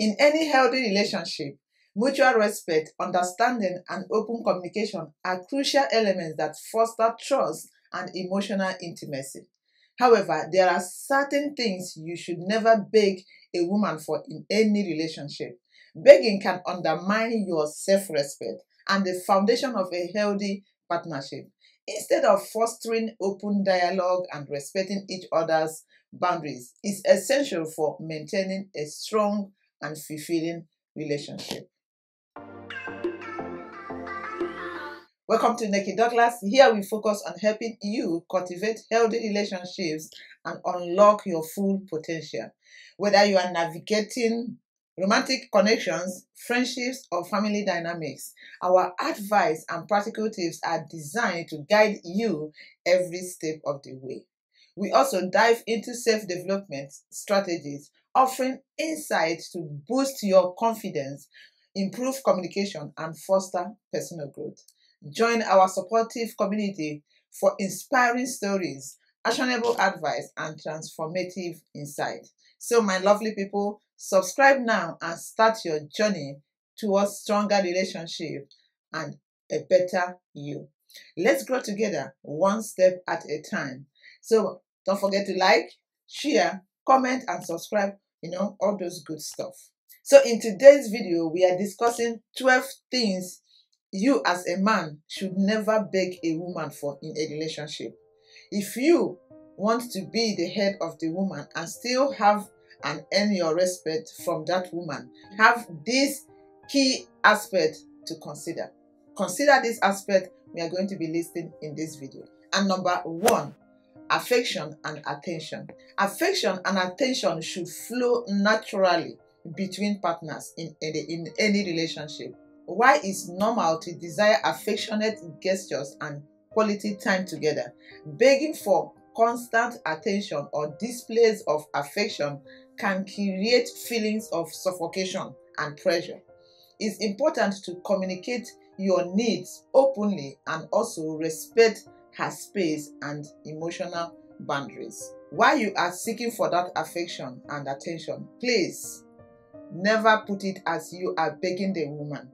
In any healthy relationship, mutual respect, understanding, and open communication are crucial elements that foster trust and emotional intimacy. However, there are certain things you should never beg a woman for in any relationship. Begging can undermine your self respect and the foundation of a healthy partnership. Instead of fostering open dialogue and respecting each other's boundaries, is essential for maintaining a strong and fulfilling relationship. Welcome to Nekky Douglas. Here we focus on helping you cultivate healthy relationships and unlock your full potential. Whether you are navigating romantic connections, friendships, or family dynamics, our advice and practical tips are designed to guide you every step of the way. We also dive into self development strategies, offering insights to boost your confidence, improve communication, and foster personal growth. Join our supportive community for inspiring stories, actionable advice, and transformative insight. So, my lovely people, subscribe now and start your journey towards stronger relationship and a better you. Let's grow together one step at a time. So, don't forget to like, share, comment, and subscribe. You know, all those good stuff. So, in today's video, we are discussing 12 things you as a man should never beg a woman for in a relationship. If you want to be the head of the woman and still have and earn your respect from that woman, have this key aspect to consider. Consider this aspect we are going to be listing in this video. And number one, affection and attention. Affection and attention should flow naturally between partners in, in, in any relationship. Why it's normal to desire affectionate gestures and quality time together. Begging for constant attention or displays of affection can create feelings of suffocation and pressure. It's important to communicate your needs openly and also respect her space and emotional boundaries. While you are seeking for that affection and attention, please never put it as you are begging the woman.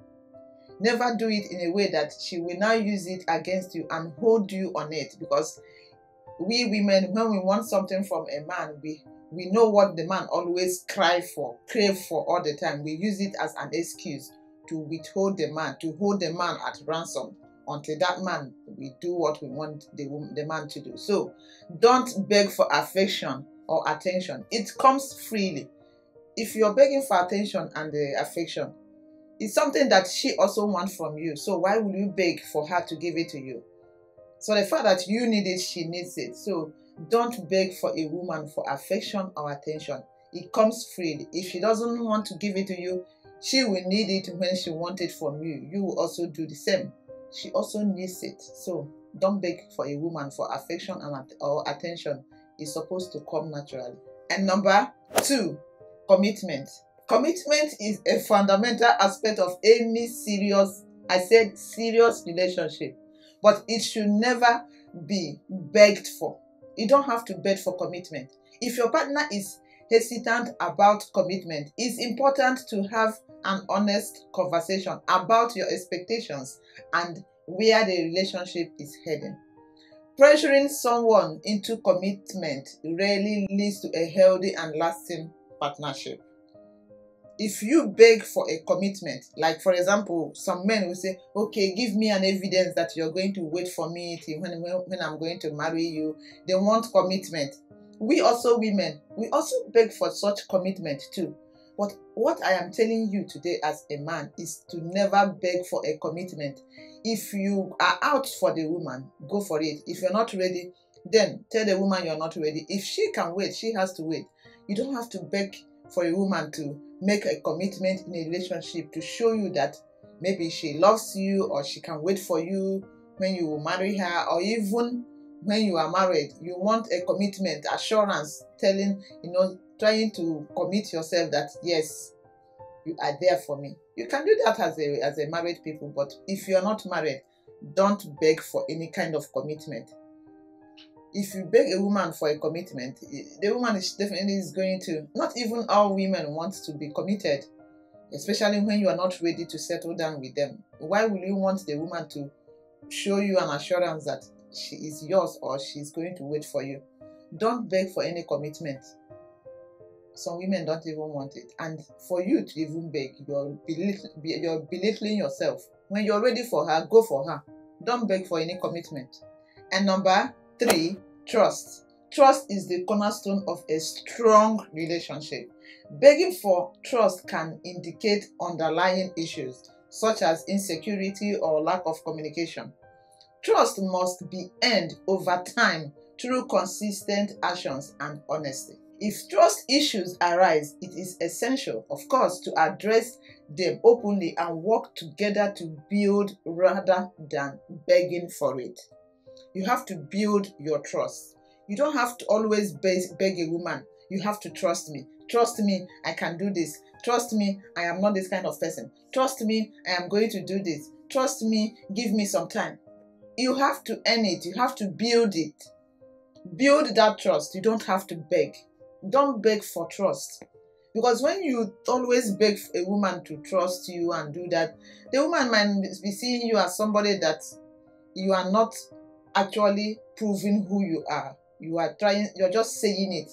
Never do it in a way that she will now use it against you and hold you on it because we women, when we want something from a man, we we know what the man always cry for, crave for all the time. We use it as an excuse to withhold the man, to hold the man at ransom until that man we do what we want the, the man to do. So don't beg for affection or attention. It comes freely. If you're begging for attention and the affection, it's something that she also wants from you. So why will you beg for her to give it to you? So the fact that you need it, she needs it. So don't beg for a woman for affection or attention. It comes freely. If she doesn't want to give it to you, she will need it when she wants it from you. You will also do the same. She also needs it. So don't beg for a woman for affection and or attention. It's supposed to come naturally. And number two, commitment. Commitment is a fundamental aspect of any serious, I said serious relationship, but it should never be begged for. You don't have to beg for commitment. If your partner is hesitant about commitment, it's important to have an honest conversation about your expectations and where the relationship is heading. Pressuring someone into commitment rarely leads to a healthy and lasting partnership. If you beg for a commitment, like for example, some men will say, Okay, give me an evidence that you're going to wait for me when, when I'm going to marry you. They want commitment. We also, women, we also beg for such commitment too. But what I am telling you today as a man is to never beg for a commitment. If you are out for the woman, go for it. If you're not ready, then tell the woman you're not ready. If she can wait, she has to wait. You don't have to beg for a woman to make a commitment in a relationship to show you that maybe she loves you or she can wait for you when you will marry her or even when you are married you want a commitment assurance telling you know trying to commit yourself that yes you are there for me you can do that as a as a married people but if you're not married don't beg for any kind of commitment if you beg a woman for a commitment, eh, the woman is definitely is going to. Not even all women want to be committed. especially when you are not ready to settle down with them. Why will you want the woman to show you an assurance that she is yours or she's going to wait for you? Don't beg for any commitment. Some women don't even want it. And for you to even beg, you're, belittling, you're belittling yourself. When you're ready for her, go for her. Don't beg for any commitment. And number three, trust. Trust is the cornerstone of a strong relationship. Begging for trust can indicate underlying issues such as insecurity or lack of communication. Trust must be earned over time through consistent actions and honesty. If trust issues arise, it is essential, of course, to address them openly and work together to build rather than begging for it. You have to build your trust. You don't have to always beg a woman, you have to trust me. Trust me, I can do this. Trust me, I am not this kind of person. Trust me, I am going to do this. Trust me, give me some time. You have to earn it, you have to build it. Build that trust. You don't have to beg. Don't beg for trust. Because when you always beg a woman to trust you and do that, the woman might be seeing you as somebody that you are not actually proving who you are. You are trying, you're just saying it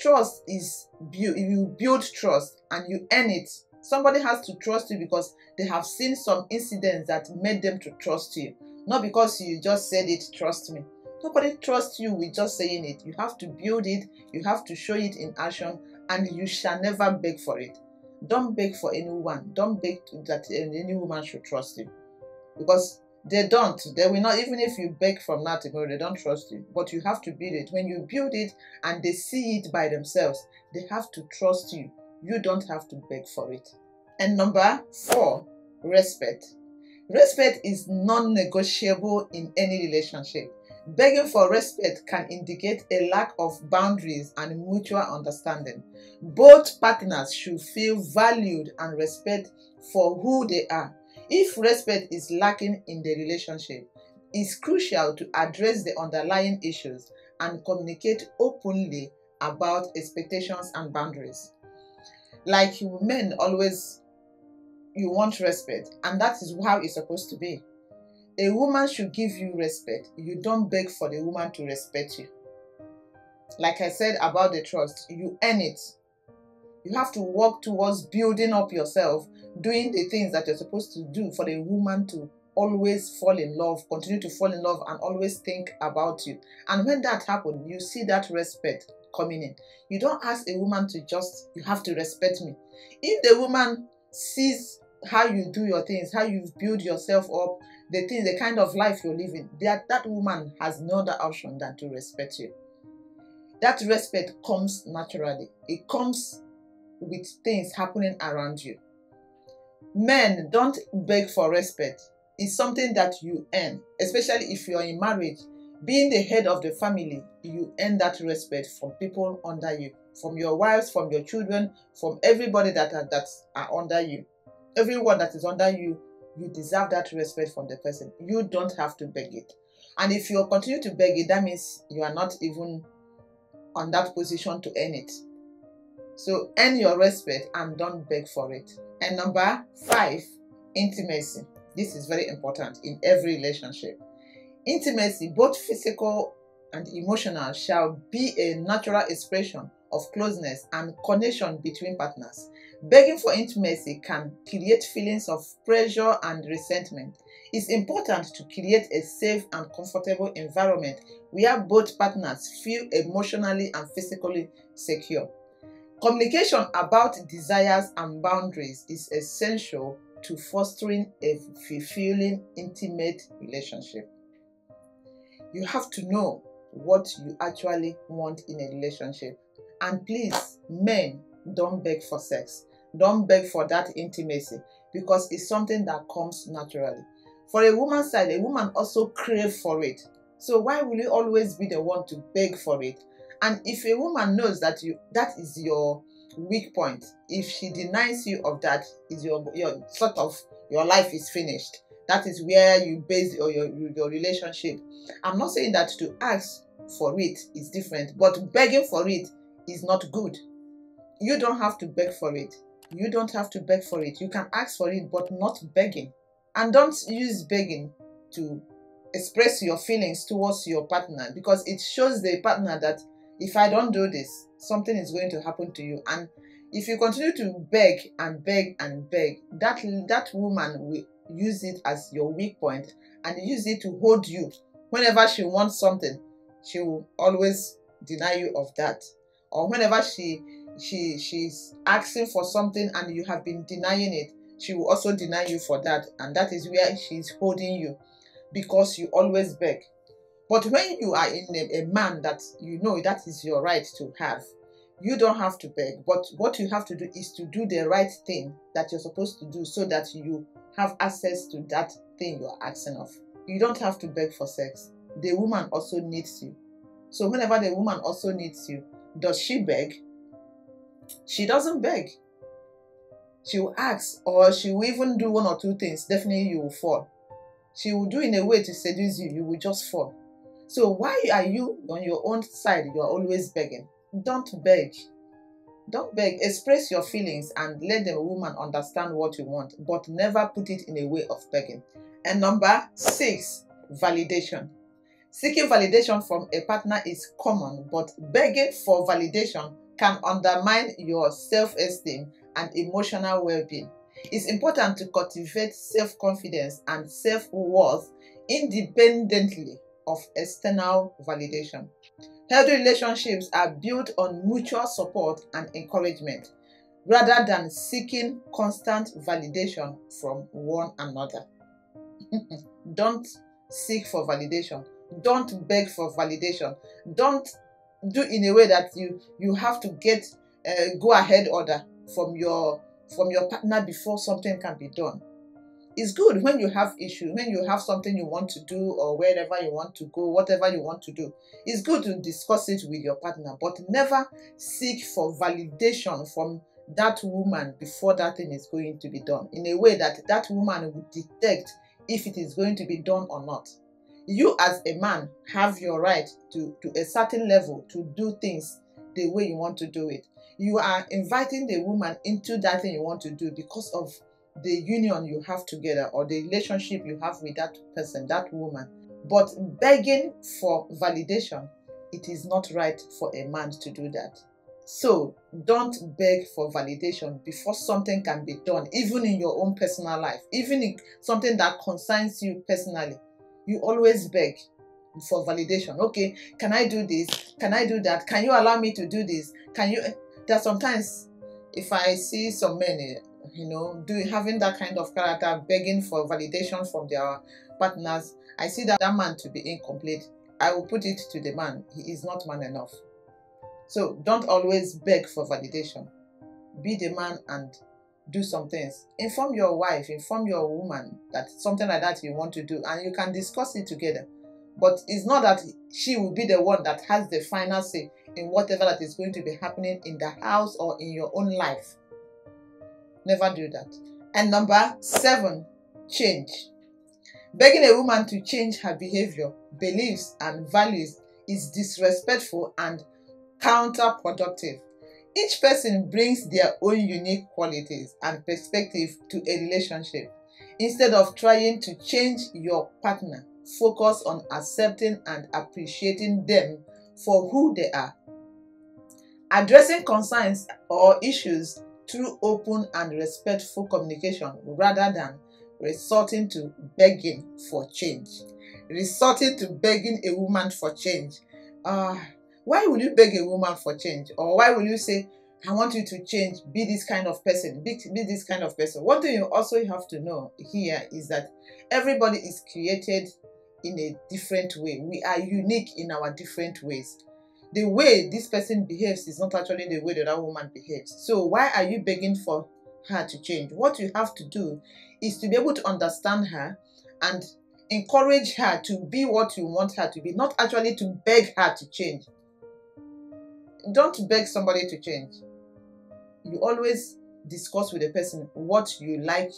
trust is you build trust and you earn it somebody has to trust you because they have seen some incidents that made them to trust you not because you just said it trust me nobody trusts you with just saying it you have to build it you have to show it in action and you shall never beg for it don't beg for anyone don't beg that any woman should trust you because they don't. They will not, even if you beg from to they don't trust you. But you have to build it. When you build it and they see it by themselves, they have to trust you. You don't have to beg for it. And number four, respect. Respect is non negotiable in any relationship. Begging for respect can indicate a lack of boundaries and mutual understanding. Both partners should feel valued and respect for who they are if respect is lacking in the relationship, it's crucial to address the underlying issues and communicate openly about expectations and boundaries. Like men always, you want respect, and that is how it's supposed to be. A woman should give you respect. You don't beg for the woman to respect you. Like I said about the trust, you earn it. You have to work towards building up yourself doing the things that you're supposed to do for the woman to always fall in love, continue to fall in love, and always think about you. And when that happens, you see that respect coming in. You don't ask a woman to just, you have to respect me. If the woman sees how you do your things, how you build yourself up, the thing, the kind of life you're living, that, that woman has no other option than to respect you. That respect comes naturally. It comes with things happening around you. Men don't beg for respect. It's something that you earn, especially if you're in marriage. Being the head of the family, you earn that respect from people under you, from your wives, from your children, from everybody that are, that are under you. Everyone that is under you, you deserve that respect from the person. You don't have to beg it. And if you continue to beg it, that means you are not even on that position to earn it. So earn your respect and don't beg for it. And number five, intimacy. This is very important in every relationship. Intimacy, both physical and emotional, shall be a natural expression of closeness and connection between partners. Begging for intimacy can create feelings of pressure and resentment. It's important to create a safe and comfortable environment where both partners feel emotionally and physically secure. Communication about desires and boundaries is essential to fostering a fulfilling, intimate relationship. You have to know what you actually want in a relationship. And please, men, don't beg for sex. Don't beg for that intimacy because it's something that comes naturally. For a woman's side, a woman also crave for it. So why will you always be the one to beg for it? And if a woman knows that you that is your weak point, if she denies you of that, is your your sort of your life is finished. That is where you base your, your, your relationship. I'm not saying that to ask for it is different, but begging for it is not good. You don't have to beg for it. You don't have to beg for it. You can ask for it, but not begging. And don't use begging to express your feelings towards your partner because it shows the partner that if I don't do this, something is going to happen to you. And if you continue to beg and beg and beg, that that woman will use it as your weak point and use it to hold you. Whenever she wants something, she will always deny you of that. Or whenever she she she's asking for something and you have been denying it, she will also deny you for that. And that is where she's holding you because you always beg. But when you are in a, a man that you know that is your right to have, you don't have to beg. But what you have to do is to do the right thing that you're supposed to do so that you have access to that thing you're asking of. You don't have to beg for sex. The woman also needs you. So whenever the woman also needs you, does she beg? She doesn't beg. She will ask, or she will even do one or two things. Definitely, you will fall. She will do in a way to seduce you. You will just fall. So why are you on your own side? You are always begging. Don't beg. Don't beg. Express your feelings and let the woman understand what you want, but never put it in a way of begging. And number six, validation. Seeking validation from a partner is common, but begging for validation can undermine your self esteem and emotional well being. It's important to cultivate self confidence and self worth independently of external validation. Healthy relationships are built on mutual support and encouragement rather than seeking constant validation from one another. Don't seek for validation. Don't beg for validation. Don't do in a way that you you have to get a go ahead order from your from your partner before something can be done. It's good when you have issue, when you have something you want to do or wherever you want to go, whatever you want to do. It's good to discuss it with your partner, but never seek for validation from that woman before that thing is going to be done in a way that that woman would detect if it is going to be done or not. You, as a man, have your right to, to a certain level to do things the way you want to do it. You are inviting the woman into that thing you want to do because of the union you have together or the relationship you have with that person, that woman. But begging for validation, it is not right for a man to do that. So don't beg for validation before something can be done, even in your own personal life, even in something that concerns you personally. You always beg for validation. Okay, can I do this? Can I do that? Can you allow me to do this? Can you? There sometimes, if I see some men, eh, you know, do having that kind of character, begging for validation from their partners, I see that that man to be incomplete. I will put it to the man. He is not man enough. So don't always beg for validation. Be the man and do some things. Inform your wife, inform your woman that something like that you want to do, and you can discuss it together. But it's not that she will be the one that has the final say in whatever that is going to be happening in the house or in your own life. Never do that. And number seven, change. Begging a woman to change her behavior, beliefs, and values is disrespectful and counterproductive. Each person brings their own unique qualities and perspective to a relationship. Instead of trying to change your partner, focus on accepting and appreciating them for who they are. Addressing concerns or issues through open and respectful communication rather than resorting to begging for change. Resorting to begging a woman for change. Uh, why would you beg a woman for change? Or why would you say, I want you to change, be this kind of person, be, be this kind of person? One thing you also have to know here is that everybody is created in a different way. We are unique in our different ways. The way this person behaves is not actually the way that other woman behaves. So why are you begging for her to change? What you have to do is to be able to understand her and encourage her to be what you want her to be, not actually to beg her to change. Don't beg somebody to change. You always discuss with the person what you like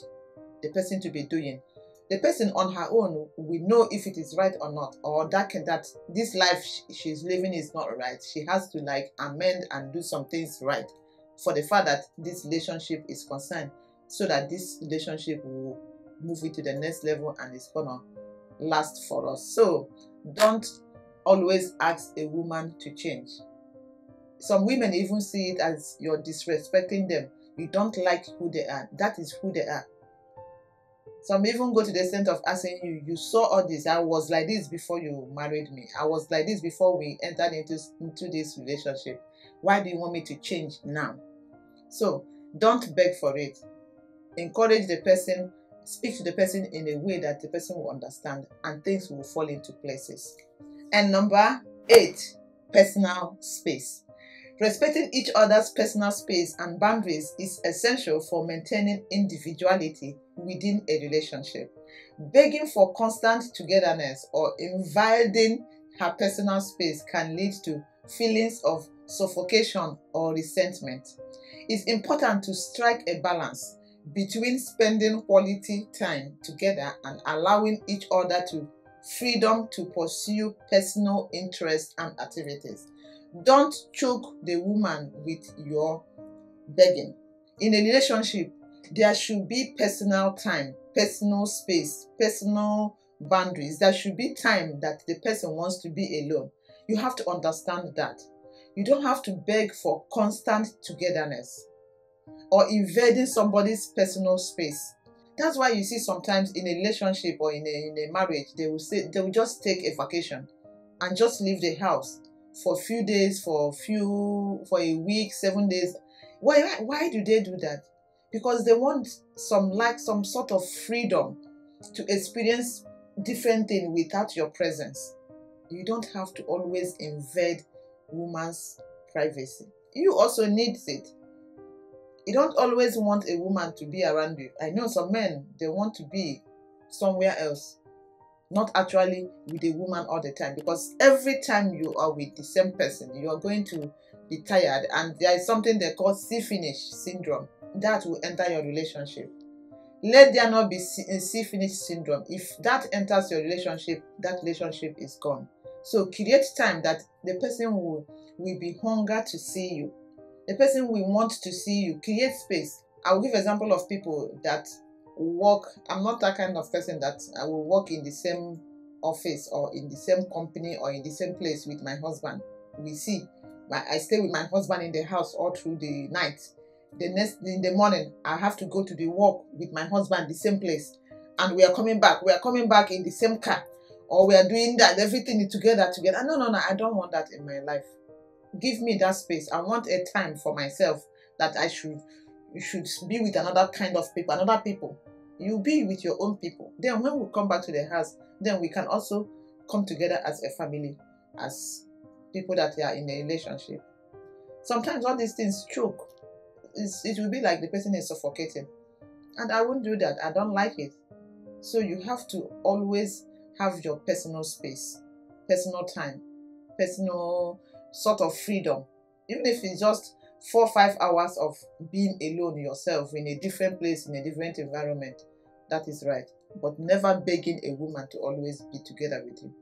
the person to be doing the person on her own will know if it is right or not or that can, that this life she's living is not right she has to like amend and do some things right for the fact that this relationship is concerned so that this relationship will move it to the next level and it's gonna last for us. So don't always ask a woman to change. Some women even see it as you're disrespecting them. You don't like who they are. That is who they are. Some even go to the extent of asking you, you saw all this. I was like this before you married me. I was like this before we entered into, into this relationship. Why do you want me to change now? So don't beg for it. Encourage the person, speak to the person in a way that the person will understand and things will fall into places. And number eight, personal space. Respecting each other's personal space and boundaries is essential for maintaining individuality within a relationship. Begging for constant togetherness or invading her personal space can lead to feelings of suffocation or resentment. It's important to strike a balance between spending quality time together and allowing each other to freedom to pursue personal interests and activities. Don't choke the woman with your begging. In a relationship, there should be personal time, personal space, personal boundaries. There should be time that the person wants to be alone. You have to understand that. You don't have to beg for constant togetherness or invading somebody's personal space. That's why you see sometimes in a relationship or in a, in a marriage, they will say they will just take a vacation and just leave the house for a few days, for a few, for a week, seven days. Why, why do they do that? Because they want some like some sort of freedom to experience different things without your presence. You don't have to always invade woman's privacy. You also need it. You don't always want a woman to be around you. I know some men they want to be somewhere else not actually with a woman all the time because every time you are with the same person you are going to be tired and there is something they call see finish syndrome. That will enter your relationship. Let there not be see eh, finish syndrome. If that enters your relationship that relationship is gone. So create time that the person will will be hunger to see you. The person will want to see you. Create space. I will give example of people that work i'm not that kind of person that i will work in the same office or in the same company or in the same place with my husband. We see. I stay with my husband in the house all through the night. The next in the morning i have to go to the work with my husband the same place. And we are coming back. We are coming back in the same car. Or we are doing that everything together together. No no no i don't want that in my life. Give me that space. I want a time for myself that i should you should be with another kind of people, another people. You be with your own people. Then when we come back to the house, then we can also come together as a family, as people that are in a relationship. Sometimes all these things choke. It's, it will be like the person is suffocating. And I won't do that. I don't like it. So you have to always have your personal space, personal time, personal sort of freedom. Even if it's just four five hours of being alone yourself in a different place in a different environment that is right. But never begging a woman to always be together with you.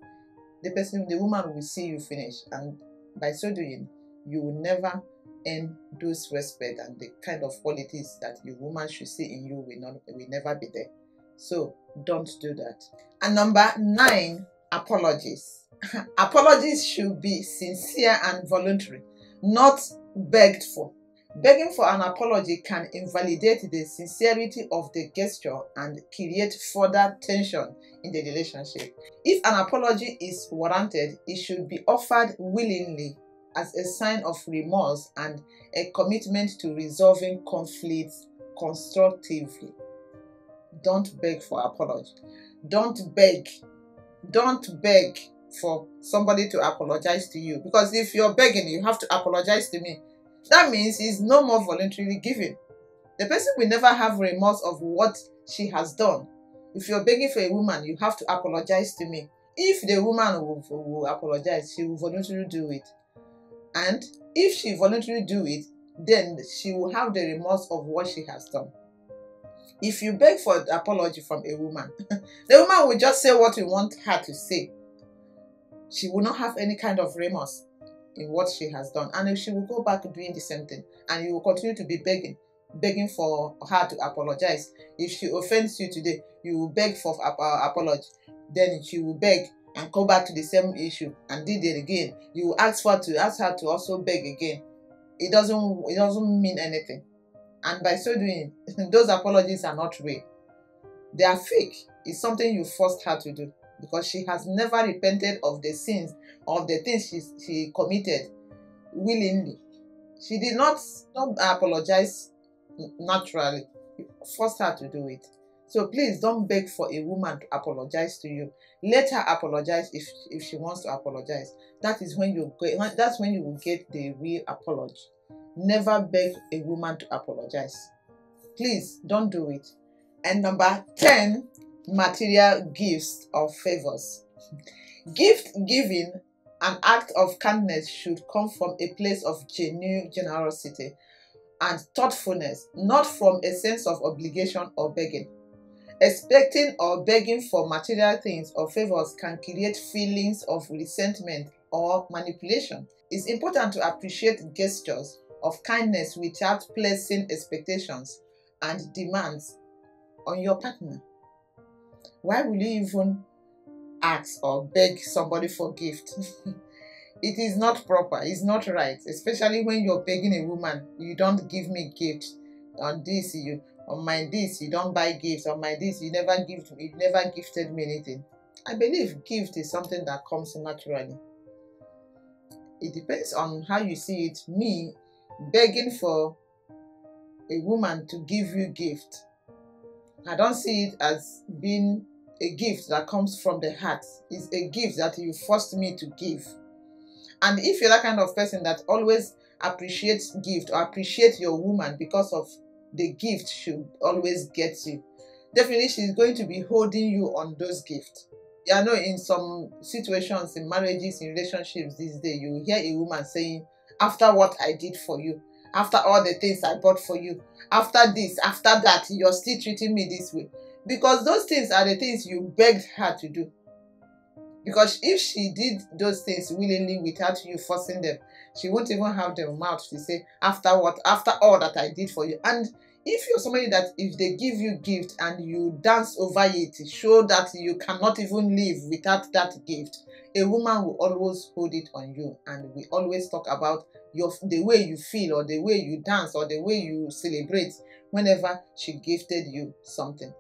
The person the woman will see you finish and by so doing you will never earn those respect and the kind of qualities that your woman should see in you will not will never be there. So don't do that. And number nine apologies. Apologies should be sincere and voluntary not begged for. Begging for an apology can invalidate the sincerity of the gesture and create further tension in the relationship. If an apology is warranted, it should be offered willingly as a sign of remorse and a commitment to resolving conflicts constructively. Don't beg for apology. Don't beg. Don't beg for somebody to apologize to you because if you're begging, you have to apologize to me. That means he's no more voluntarily giving. The person will never have remorse of what she has done. If you're begging for a woman, you have to apologize to me. If the woman will, will apologize, she will voluntarily do it. And if she voluntarily do it, then she will have the remorse of what she has done. If you beg for apology from a woman, the woman will just say what you want her to say she will not have any kind of remorse. in what she has done. And if she will go back doing the same thing. And you will continue to be begging, begging for her to apologize. If she offends you today, you will beg for ap- apology. Then she will beg and come back to the same issue and did it again. You will ask for to ask her to also beg again. It doesn't it doesn't mean anything. And by so doing, those apologies are not real. They are fake. It's something you forced her to do because she has never repented of the sins of the things she, she committed willingly. She did not, not apologize naturally. You forced her to do it. So please don't beg for a woman to apologize to you. Let her apologize if if she wants to apologize. That is when you that's when you will get the real apology. Never beg a woman to apologize. Please don't do it. And number 10, material gifts or favors. Gift giving, an act of kindness, should come from a place of genuine generosity and thoughtfulness, not from a sense of obligation or begging. Expecting or begging for material things or favors can create feelings of resentment or manipulation. It's important to appreciate gestures of kindness without placing expectations and demands on your partner. Why will you even ask or beg somebody for gift? it is not proper, it's not right, especially when you're begging a woman, you don't give me gift on this, you on my this, you don't buy gifts, on my this, you never give you never gifted me anything. I believe gift is something that comes naturally. It depends on how you see it. Me begging for a woman to give you gift I don't see it as being a gift that comes from the heart. It's a gift that you forced me to give. And if you're that kind of person that always appreciates gift or appreciate your woman because of the gift she always gets you, definitely she's going to be holding you on those gifts. I know in some situations, in marriages, in relationships these days, you hear a woman saying, After what I did for you, after all the things I bought for you, after this, after that, you're still treating me this way. Because those things are the things you begged her to do. Because if she did those things willingly without you forcing them, she won't even have the mouth to say, after what, after all that I did for you. And if you're somebody that if they give you gift and you dance over it, show that you cannot even live without that gift, a woman will always hold it on you. And we always talk about your the way you feel or the way you dance or the way you celebrate whenever she gifted you something.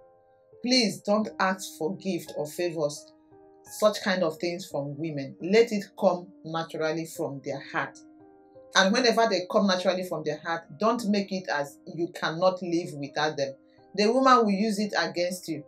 Please don't ask for gift or favors, such kind of things from women. Let it come naturally from their heart. And whenever they come naturally from their heart, don't make it as you cannot live without them. The woman will use it against you.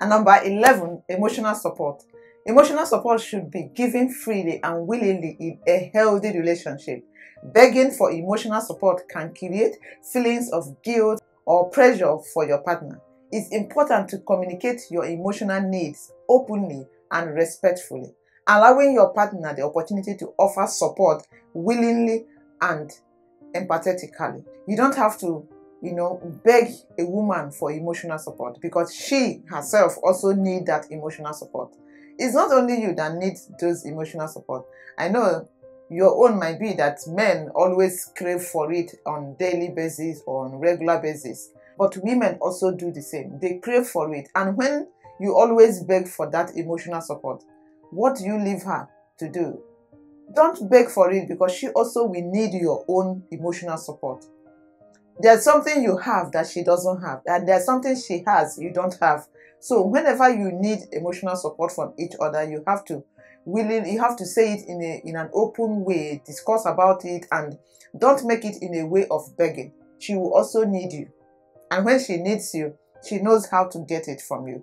And number 11, emotional support. Emotional support should be given freely and willingly in a healthy relationship. Begging for emotional support can create feelings of guilt or pressure for your partner. It's important to communicate your emotional needs openly and respectfully, allowing your partner the opportunity to offer support willingly and empathetically. You don't have to, you know, beg a woman for emotional support because she herself also needs that emotional support. It's not only you that needs those emotional support. I know your own might be that men always crave for it on daily basis or on regular basis. But women also do the same. They crave for it. And when you always beg for that emotional support, what do you leave her to do? Don't beg for it because she also will need your own emotional support. There's something you have that she doesn't have, and there's something she has you don't have. So whenever you need emotional support from each other, you have to willing you have to say it in a in an open way discuss about it and don't make it in a way of begging she will also need you and when she needs you she knows how to get it from you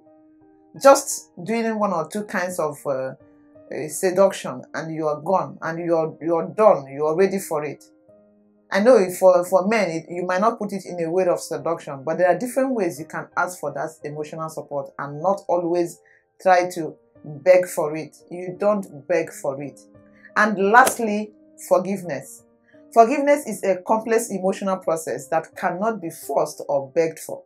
just doing one or two kinds of uh, uh, seduction and you are gone and you're you're done you're ready for it i know for for men it, you might not put it in a way of seduction but there are different ways you can ask for that emotional support and not always try to beg for it. You don't beg for it. And lastly, forgiveness. Forgiveness is a complex emotional process that cannot be forced or begged for.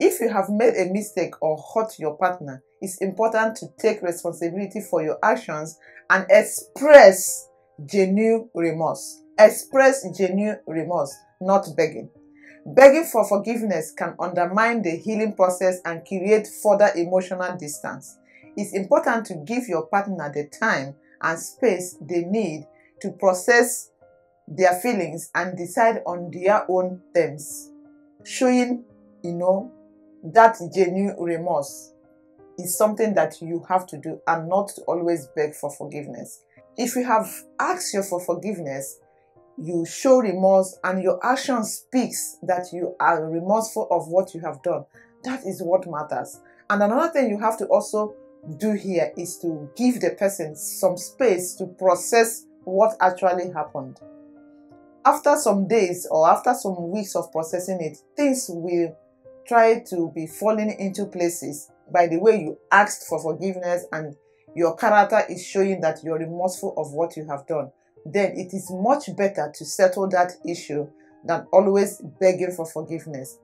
If you have made a mistake or hurt your partner, it's important to take responsibility for your actions and express genuine remorse. Express genuine remorse, not begging. Begging for forgiveness can undermine the healing process and create further emotional distance. It's important to give your partner the time and space they need to process their feelings and decide on their own terms. Showing, you know, that genuine remorse is something that you have to do and not to always beg for forgiveness. If you have asked you for forgiveness, you show remorse and your action speaks that you are remorseful of what you have done. That is what matters. And another thing you have to also do here is to give the person some space to process what actually happened. After some days or after some weeks of processing it, things will try to be falling into places by the way you asked for forgiveness and your character is showing that you're remorseful of what you have done. Then it is much better to settle that issue than always begging for forgiveness.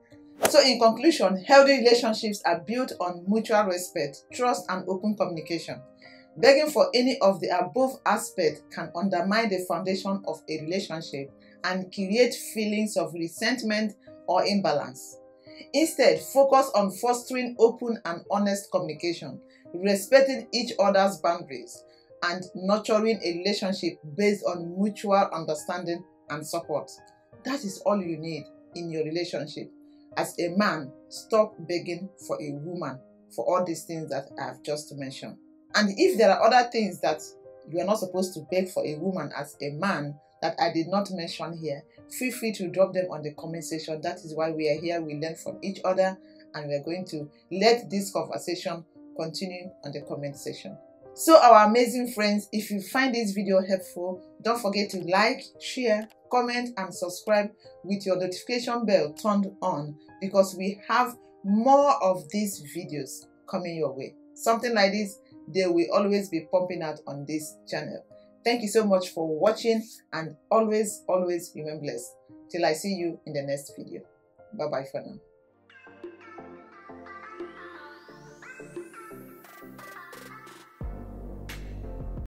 So, in conclusion, healthy relationships are built on mutual respect, trust, and open communication. Begging for any of the above aspects can undermine the foundation of a relationship and create feelings of resentment or imbalance. Instead, focus on fostering open and honest communication, respecting each other's boundaries, and nurturing a relationship based on mutual understanding and support. That is all you need in your relationship. As a man, stop begging for a woman for all these things that I have just mentioned. And if there are other things that you are not supposed to beg for a woman as a man that I did not mention here, feel free to drop them on the comment section. That is why we are here. We learn from each other and we are going to let this conversation continue on the comment section. So our amazing friends, if you find this video helpful, don't forget to like, share, comment and subscribe with your notification bell turned on because we have more of these videos coming your way. Something like this, they will always be pumping out on this channel. Thank you so much for watching and always, always remain blessed. Till I see you in the next video. Bye-bye for now.